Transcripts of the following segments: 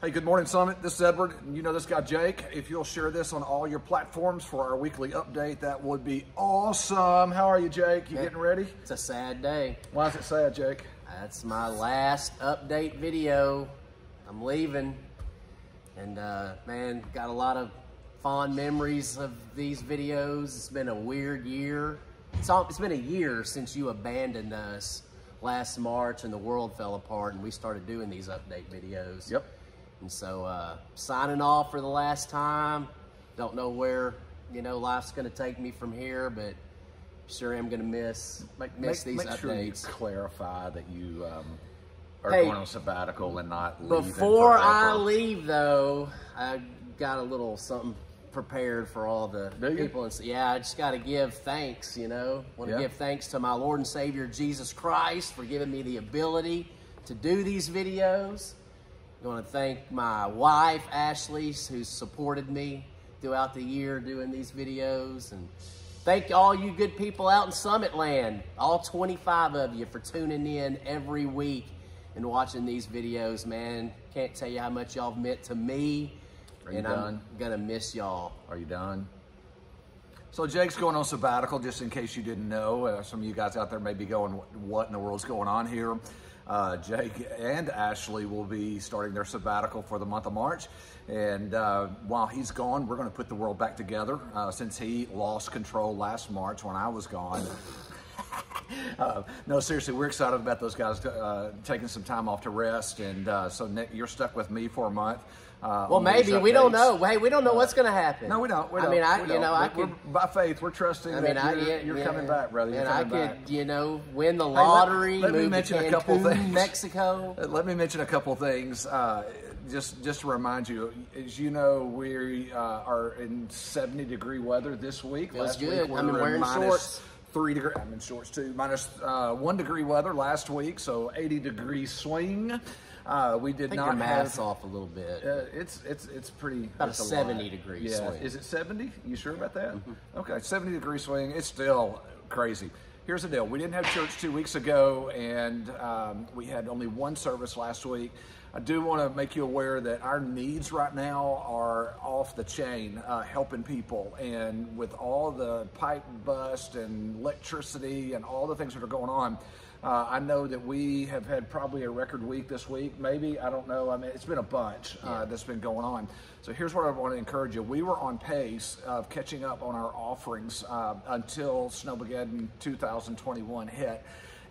Hey, good morning, Summit. This is Edward. and You know this guy, Jake. If you'll share this on all your platforms for our weekly update, that would be awesome. How are you, Jake? You getting ready? It's a sad day. Why is it sad, Jake? That's my last update video. I'm leaving. And uh, man, got a lot of fond memories of these videos. It's been a weird year. It's, all, it's been a year since you abandoned us last March and the world fell apart and we started doing these update videos. Yep. And so uh, signing off for the last time. Don't know where, you know, life's going to take me from here, but sure am going to miss, miss make, these make updates. Sure you clarify that you um, are Hey, going on sabbatical and not leaving Before I leave, though, I got a little something prepared for all the people. And so, yeah, I just got to give thanks. You know, want to Yeah. give thanks to my Lord and Savior Jesus Christ for giving me the ability to do these videos. I want to thank my wife Ashley, who's supported me throughout the year doing these videos, and thank all you good people out in Summit Land, all 25 of you, for tuning in every week and watching these videos. Man, can't tell you how much y'all have meant to me, Are you and done? I'm gonna miss y'all. Are you done? So Jake's going on sabbatical, just in case you didn't know. Uh, some of you guys out there may be going, what in the world's going on here? Uh, Jake and Ashley will be starting their sabbatical for the month of March. And uh, while he's gone, we're going to put the world back together uh, since he lost control last March when I was gone. Uh, no, seriously, we're excited about those guys uh, taking some time off to rest. And uh, so, Nick, you're stuck with me for a month. Uh, Well, maybe we don't know. Hey, we don't know what's gonna happen. No, we don't. We I don't. mean, I, you know, I could. by faith, we're trusting I that mean, I, you're, yeah, you're yeah. coming back, brother. You're and I could, back. you know, win the let- lottery, let me move mention to a couple things. Mexico. Uh, Let me mention a couple things. Uh, just, just to remind you, as you know, we uh, are in 70 degree weather this week. Feels Last good. week we were in wearing minus shorts. Three degree. I'm in shorts too. Minus uh, one degree weather last week, so 80 degree swing. Uh, we did Take not your mask have. off a little bit. Uh, it's it's it's pretty About a it's lot. 70 degree yeah. swing. Is it 70? You sure about that? Okay, 70 degree swing. It's still crazy. Here's the deal. We didn't have church two weeks ago, and um, we had only one service last week. I do want to make you aware that our needs right now are off the chain, uh, helping people. And with all the pipe bust and electricity and all the things that are going on, uh, I know that we have had probably a record week this week. Maybe I don't know. I mean, it's been a bunch uh, that's been going on. So here's what I want to encourage you: we were on pace of catching up on our offerings uh, until Snowmageddon 2021 hit,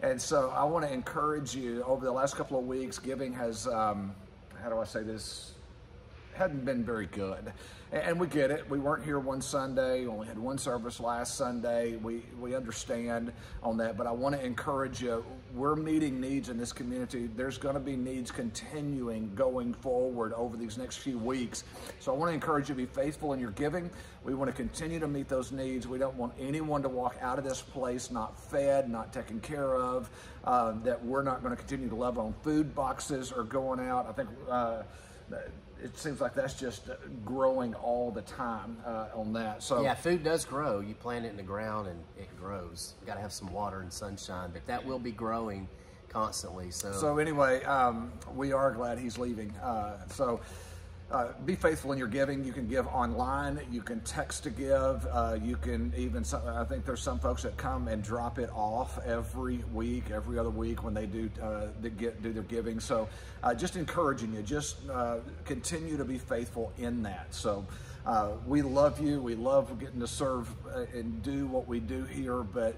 and so I want to encourage you. Over the last couple of weeks, giving has um, how do I say this? Hadn't been very good. And we get it. We weren't here one Sunday. Only had one service last Sunday. We we understand on that. But I want to encourage you. We're meeting needs in this community. There's going to be needs continuing going forward over these next few weeks. So I want to encourage you to be faithful in your giving. We want to continue to meet those needs. We don't want anyone to walk out of this place not fed, not taken care of. Uh, that we're not going to continue to love on food boxes or going out. I think. Uh, it seems like that's just growing all the time uh, on that. So Yeah, food does grow. You plant it in the ground and it grows. You got to have some water and sunshine, but that will be growing constantly. So, So anyway, um, we are glad he's leaving. Uh, so uh, be faithful in your giving. You can give online. You can text to give. Uh, you can even. I think there's some folks that come and drop it off every week, every other week when they do uh, they get do their giving. So uh, just encouraging you. Just uh, continue to be faithful in that. So. We love you. We love getting to serve and do what we do here, but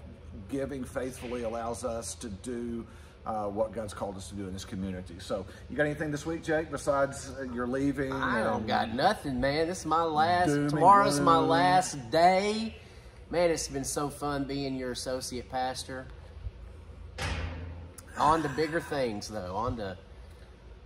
giving faithfully allows us to do uh, what God's called us to do in this community. So, you got anything this week, Jake? Besides uh, you're leaving? I don't got nothing, man. This is my last. Tomorrow's my last day. Man, it's been so fun being your associate pastor. On to bigger things, though. On to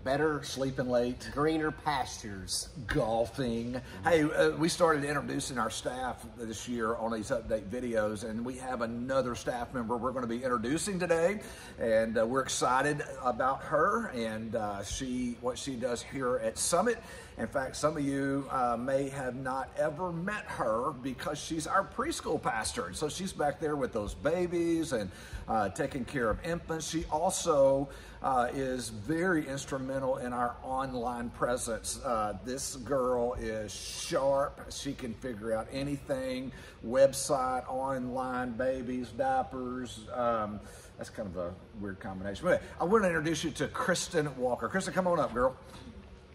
better, sleeping late. greener pastures. golfing. Hey, uh, we started introducing our staff this year on these update videos, and we have another staff member we're going to be introducing today, and uh, we're excited about her and uh, she what she does here at Summit. In fact, some of you uh, may have not ever met her because she's our preschool pastor, so she's back there with those babies and uh, taking care of infants. She also uh, is very instrumental in our online presence. Uh, this girl is sharp. She can figure out anything website, online, babies, diapers. Um, that's kind of a weird combination. But I want to introduce you to Kristen Walker. Kristen, come on up, girl.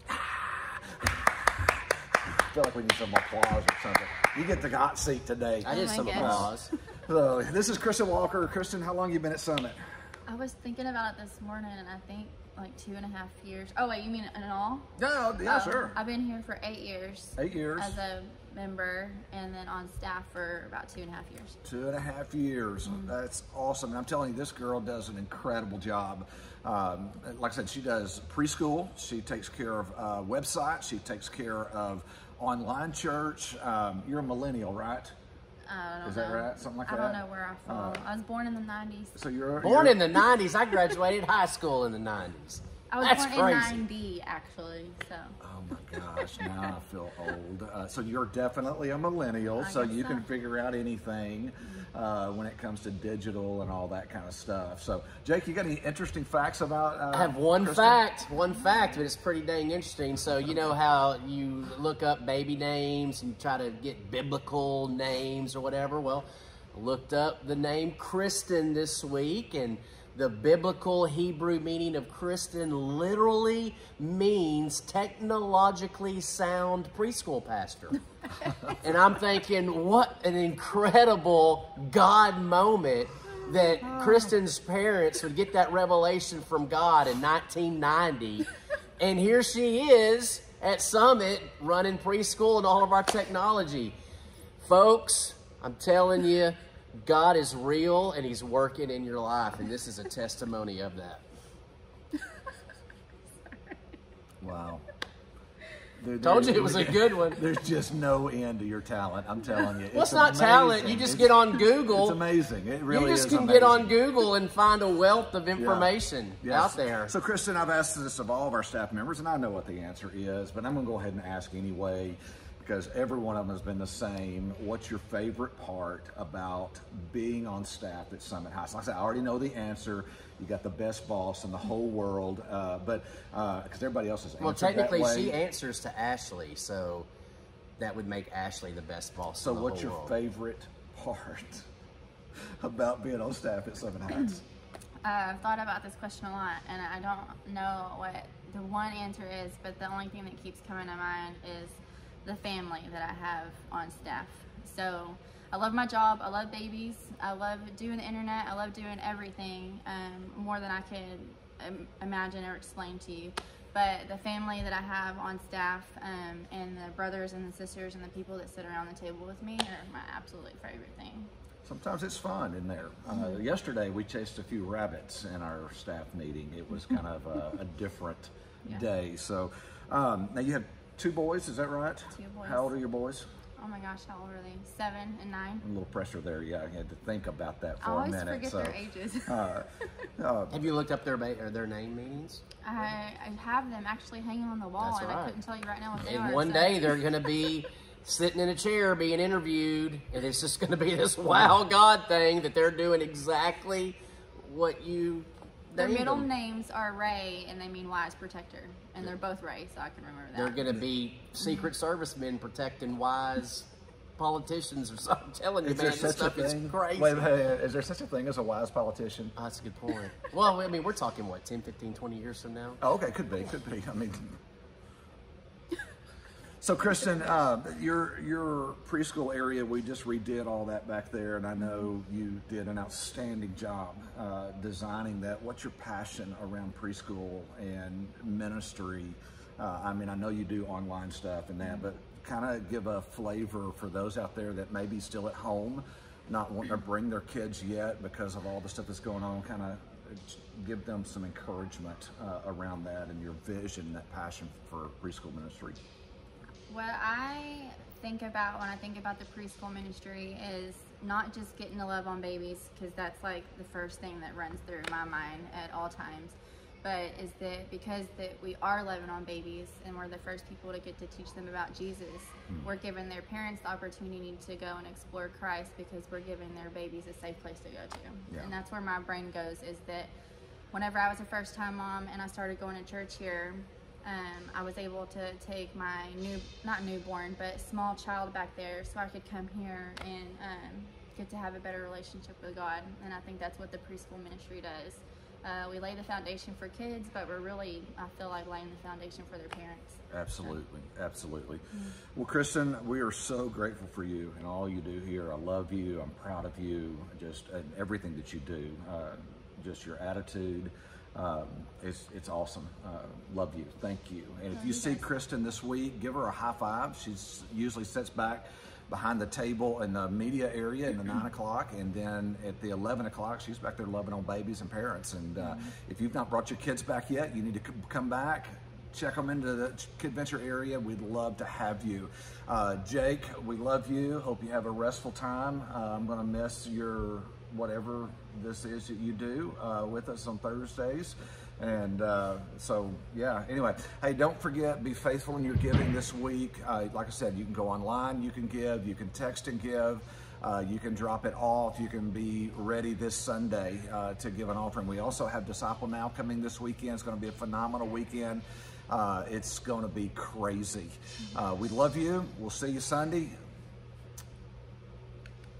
I feel like we need some applause or something. You get the hot seat today. I did my some gosh. applause. So, this is Kristen Walker. Kristen, how long you been at Summit? I was thinking about it this morning, and I think like two and a half years. Oh wait, you mean in all? No, yeah, Oh, sure. I've been here for eight years. Eight years. as a member, and then on staff for about two and a half years. Two and a half years. That's awesome. And I'm telling you, this girl does an incredible job. Um, like I said, she does preschool. She takes care of uh, websites. She takes care of online church. Um, you're a millennial, right? I don't Is that know. right? Something like that? I that? don't know where I fall. Uh, I was born in the '90s. So you're Born you're, in the 90s. I graduated high school in the 90s. I was That's born crazy. in '90 actually. So Oh my gosh! Now I feel old. Uh, so you're definitely a millennial. I so you so. can figure out anything uh, when it comes to digital and all that kind of stuff. So Jake, you got any interesting facts about? Uh, I have one Kristen? fact, one fact, but it's pretty dang interesting. So you know how you look up baby names and try to get biblical names or whatever. Well, I looked up the name Kristen this week, and the biblical Hebrew meaning of Kristen literally means technologically sound preschool pastor. and I'm thinking, what an incredible God moment that ah. Kristen's parents would get that revelation from God in 1990. and here she is at Summit running preschool and all of our technology. Folks, I'm telling you, God is real and He's working in your life, and this is a testimony of that. Wow. Dude, Told you it was a good one. There's just no end to your talent. I'm telling you. Well, it's not talent. You just It's- get on Google. It's amazing. It really you just is can get on. Google and find a wealth of information Yes. out there. So, Kristen, I've asked this of all of our staff members, and I know what the answer is, but I'm going to go ahead and ask anyway because every one of them has been the same. What's your favorite part about being on staff at Summit High? Like I said, I already know the answer. You got the best boss in the whole world, uh, but because everybody else is well, answered that technically, way. she answers to Ashley, so that would make Ashley the best boss. So, in the what's whole your world. favorite part about being on staff at Summit Heights? uh, I've thought about this question a lot, and I don't know what the one answer is, but the only thing that keeps coming to mind is the family that I have on staff. So I love my job. I love babies. I love doing the internet. I love doing everything um, more than I could imagine or explain to you. But the family that I have on staff um, and the brothers and the sisters and the people that sit around the table with me are my absolute favorite thing. Sometimes it's fun in there. Uh, Mm-hmm. yesterday, we chased a few rabbits in our staff meeting. It was kind of a, a different Yeah. day. So, um, now you have two boys, is that right? Two boys. How old are your boys? Oh my gosh, how old are they? Seven and nine. A little pressure there. Yeah, I had to think about that for a minute. I always forget their ages. uh, uh, Have you looked up their ba- or their name meanings? I, I have them actually hanging on the wall, That's and I couldn't tell you right now what they And are. one so- day they're going to be sitting in a chair being interviewed, and it's just going to be this wow God thing that they're doing exactly what you. Their named middle them. names are Ray, and they mean wise protector, and they're both Ray, so I can remember that. They're going to be Secret Service men protecting wise politicians or something. I'm telling you, is man, this such a stuff is crazy. Wait, wait, is there such a thing as a wise politician? Oh, that's a good point. well, I mean, we're talking, what, 10, 15, 20 years from now? Oh, okay, could be, could be. I mean, so Kristen, uh, your your preschool area, we just redid all that back there, and I know you did an outstanding job uh, designing that. What's your passion around preschool and ministry? Uh, I mean, I know you do online stuff and that, but kind of give a flavor for those out there that may be still at home, not wanting to bring their kids yet because of all the stuff that's going on. Kind of give them some encouragement uh, around that and your vision, that passion for preschool ministry. What I think about when I think about the preschool ministry is not just getting to love on babies, because that's like the first thing that runs through my mind at all times. But is that because that we are loving on babies and we're the first people to get to teach them about Jesus, hmm. we're giving their parents the opportunity to go and explore Christ because we're giving their babies a safe place to go to. Yeah. And that's where my brain goes is that whenever I was a first time mom and I started going to church here, um, I was able to take my new, not newborn, but small child back there so I could come here and um, get to have a better relationship with God. And I think that's what the preschool ministry does. Uh, we lay the foundation for kids, but we're really, I feel like, laying the foundation for their parents. Absolutely, absolutely. Well, Kristen, we are so grateful for you and all you do here. I love you. I'm proud of you. Just and everything that you do. Uh, just your attitude. Um, it's it's awesome. Uh, love you. Thank you. And if you see Kristen this week, give her a high five. She usually sits back behind the table in the media area in the nine o'clock, and then at the eleven o'clock, she's back there loving on babies and parents. And uh, if you've not brought your kids back yet, you need to come back. Check them into the Kid Venture area. We'd love to have you. Uh, Jake, we love you. Hope you have a restful time. Uh, I'm going to miss your whatever this is that you do uh, with us on Thursdays. And uh, so, yeah, anyway, hey, don't forget, be faithful in your giving this week. Uh, like I said, you can go online, you can give, you can text and give. Uh, you can drop it off. You can be ready this Sunday uh, to give an offering. We also have Disciple Now coming this weekend. It's going to be a phenomenal weekend. Uh, it's going to be crazy. Uh, we love you. We'll see you Sunday.